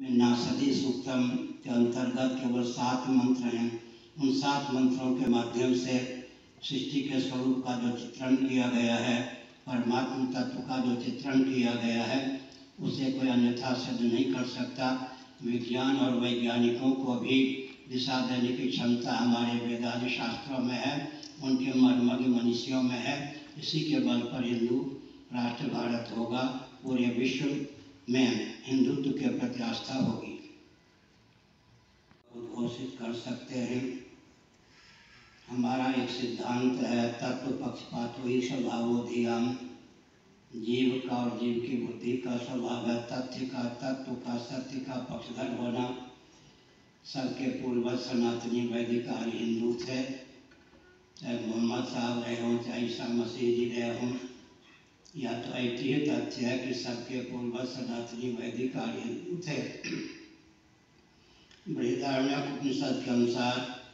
में नासदी सूक्तम के अंतर्गत केवल सात मंत्र हैं। उन सात मंत्रों के माध्यम से सृष्टि के स्वरूप का जो चित्रण किया गया है, परमात्म तत्व का जो चित्रण किया गया है, उसे कोई अन्यथा सिद्ध नहीं कर सकता। विज्ञान और वैज्ञानिकों को भी दिशा देने की क्षमता हमारे वेदादि शास्त्रों में है, उनके मर्मज्ञ मनुष्यों में है। इसी के बल पर हिंदू, राष्ट्र, भारत होगा, पूरे विश्व में हिंदुत्व के प्रति आस्था होगी। उद्घोषित कर सकते हैं। हमारा एक सिद्धांत है, तत्व पक्षपात ही स्वभाव धियाम जीव का और जीव की बुद्धि का स्वभाव है, तथ्य का, तत्व का, सत्य का पक्षधर होना। सबके पूर्वज सनातनी वैदिक हिंदू थे। चाहे मोहम्मद साहब रहे हों, चाहे ईसा मसीह जी रहे हों या तो ऐतिह्य तथ्य है कि सबके पूर्व सनातनी वैदिक आर्यन थे। बृहदारण्य उपनिषद के अनुसार